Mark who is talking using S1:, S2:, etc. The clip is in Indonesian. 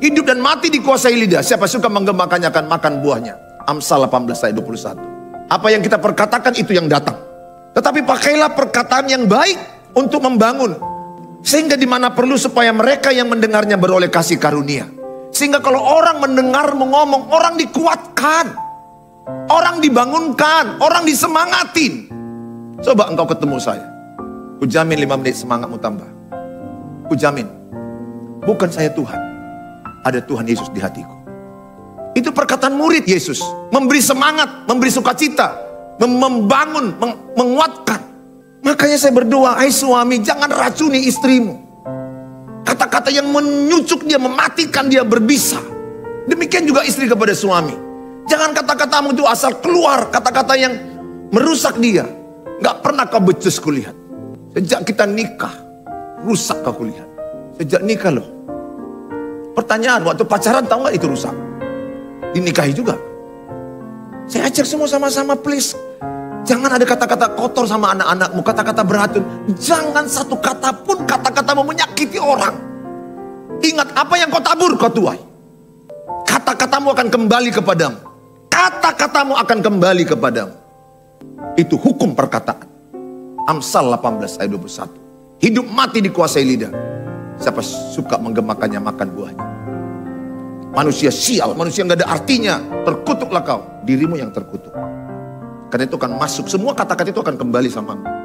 S1: Hidup dan mati dikuasai lidah. Siapa suka menggemakannya akan makan buahnya. Amsal 18 ayat 21. Apa yang kita perkatakan itu yang datang. Tetapi pakailah perkataan yang baik untuk membangun. Sehingga di mana perlu supaya mereka yang mendengarnya beroleh kasih karunia. Sehingga kalau orang mendengar mengomong, orang dikuatkan. Orang dibangunkan, orang disemangatin. Coba engkau ketemu saya. Kujamin lima menit semangatmu tambah. Kujamin. Bukan saya Tuhan ada Tuhan Yesus di hatiku. Itu perkataan murid Yesus. Memberi semangat, memberi sukacita, membangun, meng menguatkan. Makanya saya berdoa, hai suami jangan racuni istrimu. Kata-kata yang menyucuk dia, mematikan dia berbisa. Demikian juga istri kepada suami. Jangan kata-katamu itu asal keluar, kata-kata yang merusak dia. Gak pernah kau becus kulihat. Sejak kita nikah, rusak kau kulihat. Sejak nikah loh, Pertanyaan, waktu pacaran tahu nggak itu rusak? Dinikahi juga. Saya ajak semua sama-sama please. Jangan ada kata-kata kotor sama anak-anakmu, kata-kata beracun. Jangan satu kata pun kata-katamu menyakiti orang. Ingat apa yang kau tabur kau tuai. Kata-katamu akan kembali kepadamu. Kata-katamu akan kembali kepadamu. Itu hukum perkataan. Amsal 18 ayat 21. Hidup mati dikuasai lidah. Siapa suka menggemakannya makan buahnya. Manusia sial, manusia nggak ada artinya. Terkutuklah kau, dirimu yang terkutuk. Karena itu akan masuk, semua kata-kata itu akan kembali sama